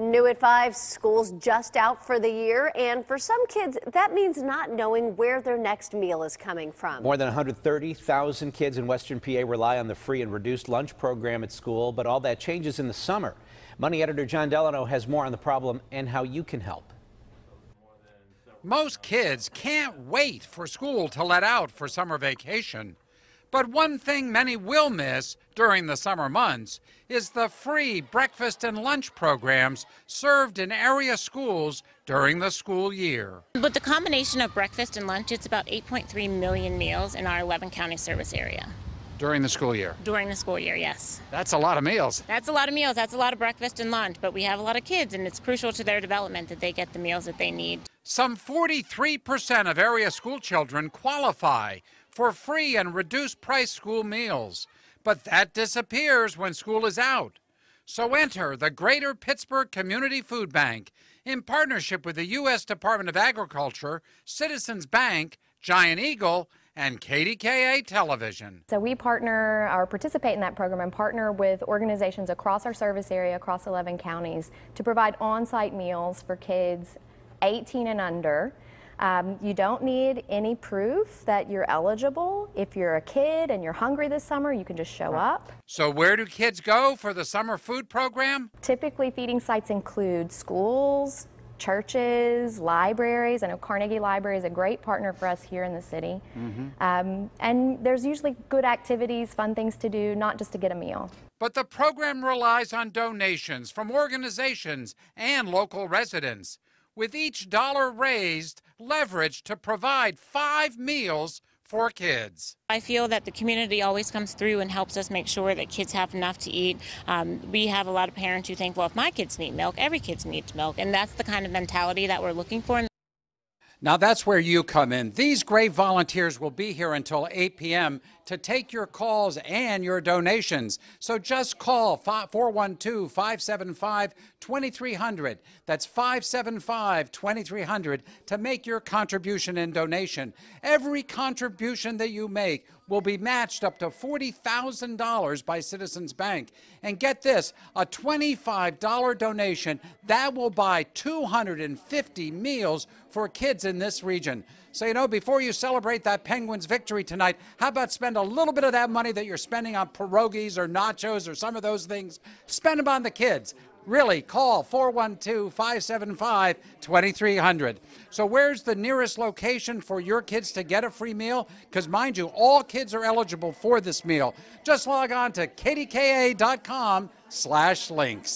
New at 5, school's just out for the year, and for some kids, that means not knowing where their next meal is coming from. More than 130,000 kids in Western PA rely on the free and reduced lunch program at school, but all that changes in the summer. Money editor Jon Delano has more on the problem and how you can help. Most kids can't wait for school to let out for summer vacation. But one thing many will miss during the summer months is the free breakfast and lunch programs served in area schools during the school year. With the combination of breakfast and lunch, it's about 8.3 million meals in our 11 county service area. During the school year? During the school year, yes. That's a lot of meals. That's a lot of meals. That's a lot of breakfast and lunch. But we have a lot of kids, and it's crucial to their development that they get the meals that they need. Some 43% of area school children qualify for free and reduced price school meals. But that disappears when school is out. So enter the Greater Pittsburgh Community Food Bank in partnership with the U.S. Department of Agriculture, Citizens Bank, Giant Eagle, and KDKA Television. So we partner or participate in that program and partner with organizations across our service area, across 11 counties, to provide on-site meals for kids 18 and under um, you don't need any proof that you're eligible. If you're a kid and you're hungry this summer, you can just show up. So, where do kids go for the summer food program? Typically, feeding sites include schools, churches, libraries. I know Carnegie Library is a great partner for us here in the city. Mm-hmm. Um, and there's usually good activities, fun things to do, not just to get a meal. But the program relies on donations from organizations and local residents with each dollar raised leveraged to provide five meals for kids. I feel that the community always comes through and helps us make sure that kids have enough to eat. Um, we have a lot of parents who think, well, if my kids need milk, every kid needs milk. And that's the kind of mentality that we're looking for. Now that's where you come in. These great volunteers will be here until 8 p.m. to take your calls and your donations. So just call 412 575 2300. That's 575 2300 to make your contribution and donation. Every contribution that you make will be matched up to $40,000 by Citizens Bank. And get this a $25 donation that will buy 250 meals for kids in this region. So, you know, before you celebrate that Penguins victory tonight, how about spend a little bit of that money that you're spending on pierogies or nachos or some of those things? Spend them on the kids. Really, call 412 575 2300. So, where's the nearest location for your kids to get a free meal? Because, mind you, all kids are eligible for this meal. Just log on to kdka.com slash links.